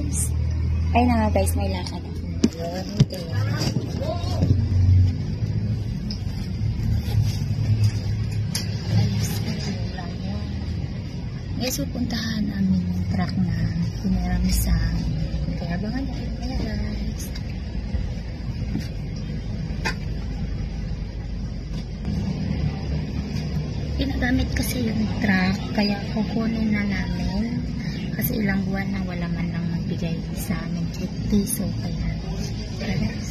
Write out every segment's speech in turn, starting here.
guys. Ay na nga guys, may lakad ako. Guys, pupuntahan namin yung truck na pinaram sa kaya abangan natin guys. Pinagamit kasi yung truck, kaya kukunin na namin. Kasi ilang buwan na magbigay sa amin. 50 so kaya tara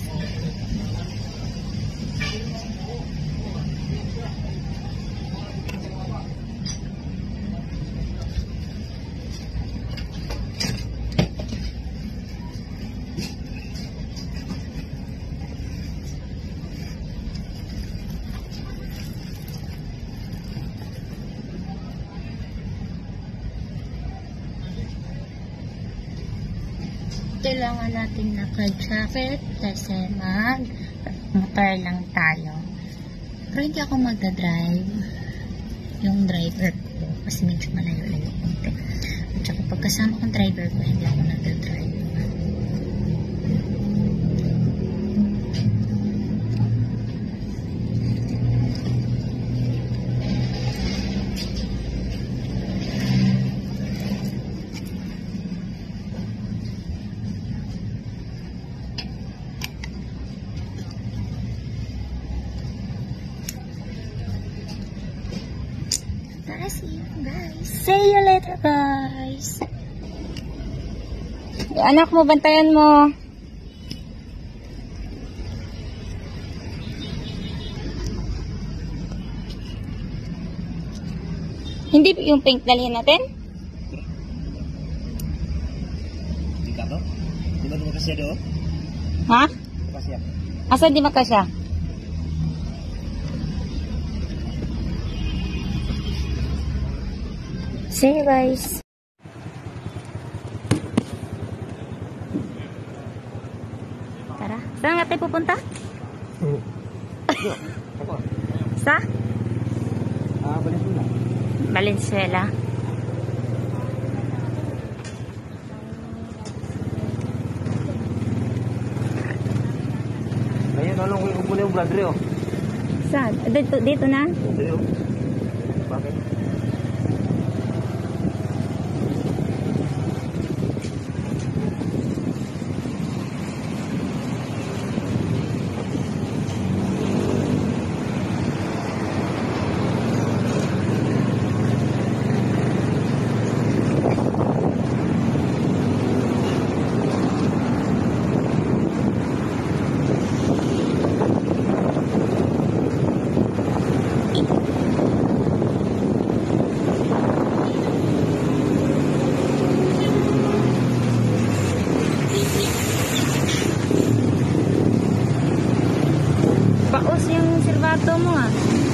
kailangan natin naka-jacket kasi motor lang tayo. Pero hindi ako magdadrive. Yung driver ko, kasi medyo malayo-layo konti. At saka pagkasama kong driver ko, hindi ako nagdadrive. See you later, guys. Yung anak mo, bantayan mo. Hindi yung pink dalhin natin? Di ka ba? Di ba naman kasi do? Ha? Ako. Asa di makasya? See you guys. Tara. Saan nga tayo pupunta? Sa? Ah, na. Valenzuela. Ngayon, anong na yung rin, oh. Saan? Dito, dito na? Ito yun. Bakit? Paus yung silbato mo ah. Nga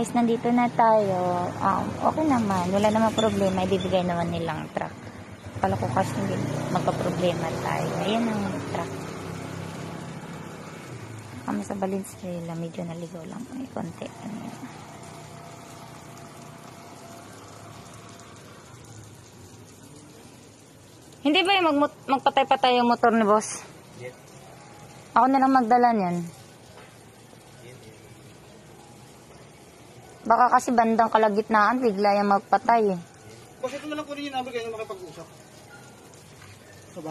guys, nandito na tayo. Um, okay naman, wala namang problema, ibibigay naman nilang truck. Kala ko kasi hindi magka-problema tayo. Ayun ang truck. Kami sa Valenzuela, medyo naligaw lang. May konti. Ano yun. Hindi ba yung mag magpatay-patay yung motor ni boss? Yes. Ako na lang magdala niyan. Baka kasi bandang kalagitnaan, bigla yung magpatay eh. Kasi ito na lang kunin yung number kayo makipag-usap.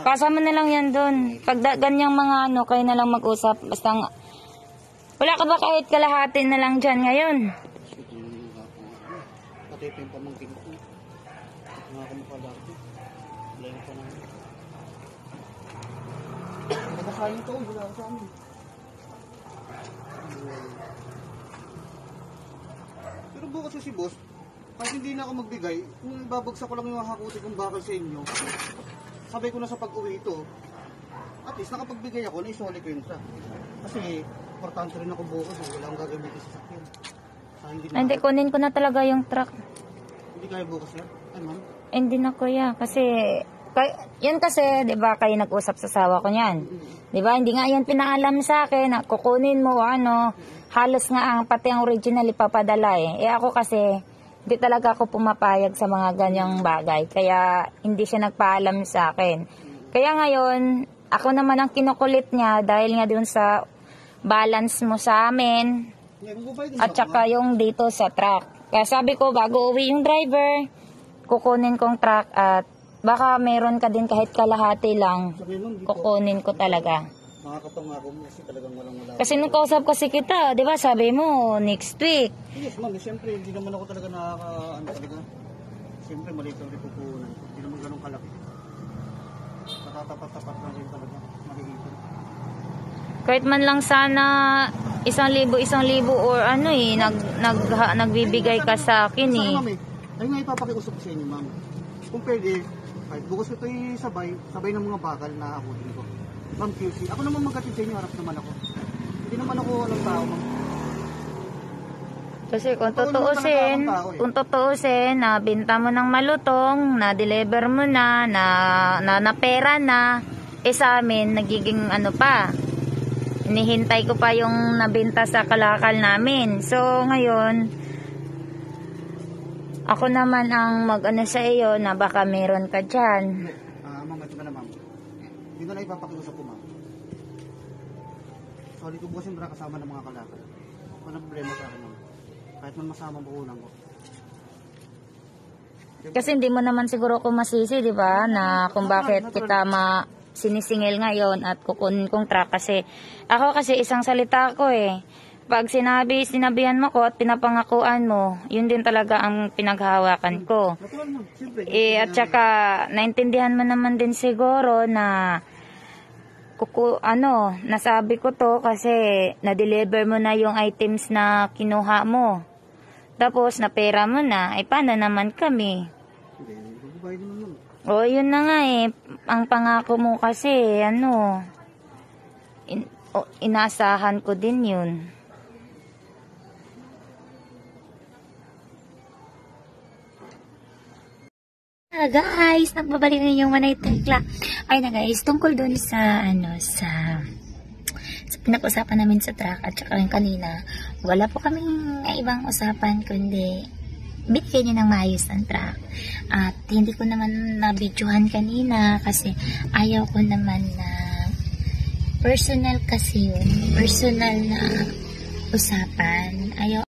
Kasama na lang yan doon. Pag da- ganyang mga ano, kayo na lang mag-usap. Basta nga- wala ka ba kahit kalahati na lang dyan ngayon? Pati pa yung pamangkin ko. Mga kamukha dati. Layo pa namin. Magkakain to, wala sa amin. Pero bukas si boss, kahit hindi na ako magbigay, kung babagsak ko lang yung hakuti kong bakal sa inyo, sabay ko na sa pag-uwi ito, at least nakapagbigay ako, naisoli ko yun sa. Kasi, importante rin ako bukas. Eh. Wala akong gagamitin sa sakyan. Ah, hindi, na, Hindi, kunin ko na talaga yung truck. hindi kaya bukas yan. Ay, ma'am. Hindi na kuya, kasi, kay, yan kasi, di ba, kayo nag-usap sa sawa ko niyan. Di ba, hindi nga yan pinaalam sa akin, na kukunin mo, ano, halos nga ang, pati ang original ipapadala eh. Eh ako kasi, hindi talaga ako pumapayag sa mga ganyang bagay, kaya hindi siya nagpaalam sa akin. Kaya ngayon, ako naman ang kinukulit niya dahil nga dun sa balance mo sa amin, at saka yung dito sa truck. Kaya sabi ko, bago uwi yung driver, kukunin kong truck at baka meron ka din kahit kalahati lang, ko kukunin ko talaga. makakapangako mo kasi talagang walang wala. Kasi nung kausap kasi kita, di ba sabi mo, next week. Yes, ma'am. eh, Siyempre, hindi naman ako talaga nakaka... Ano talaga? Siyempre, maliit lang rin pupunan. Hindi naman ganun kalaki. Natatapat-tapat na rin talaga. Makikita. Kahit man lang sana isang libo, isang libo or ano eh, nag, nag, ha- nagbibigay ka sa akin eh. Saan, ma'am, eh? Ayun nga ipapakiusap ko sa inyo, ma'am. Kung pwede, kahit bukas ko ito sabay, sabay ng mga bakal na akutin ko. Ma'am QC, ako naman magkatid sa inyo, harap naman ako. Hindi naman ako anong tao, ma'am. Kasi kung naman tutuusin, tao eh. kung tutuusin, na binta mo ng malutong, na deliver mo na, na, na, na pera na, eh sa amin, nagiging ano pa, inihintay ko pa yung nabinta sa kalakal namin. So, ngayon, ako naman ang mag-ano sa iyo na baka meron ka dyan. Hindi. Ah, ma'am, ito na na, ma'am. Yun na ipapakiusap ko, ma'am. Sorry ko bukas yung bra kasama ng mga kalakal. Walang problema sa akin, ma'am. Kahit man masama ang puhunan ko. Kasi hindi mo naman siguro ako masisi, di ba? Na kung bakit kita ma sinisingil ngayon at kukunin kong truck kasi ako kasi isang salita ko eh. Pag sinabi, sinabihan mo ko at pinapangakuan mo, yun din talaga ang pinaghahawakan ko. Eh, at saka, naintindihan mo naman din siguro na kuku, ano, nasabi ko to kasi na-deliver mo na yung items na kinuha mo. Tapos, na pera mo na, ay paano naman kami? O, yun na nga eh. Ang pangako mo kasi, ano, in, o, inasahan ko din yun. Guys, nagbabalik na yung Manay Tekla. Ay na guys, tungkol dun sa, ano, sa, sa pinag-usapan namin sa truck at saka yung kanina, wala po kaming ibang usapan kundi binigay niya ng maayos ng truck. At hindi ko naman nabidyohan kanina kasi ayaw ko naman na personal kasi yun. Personal na usapan. Ayaw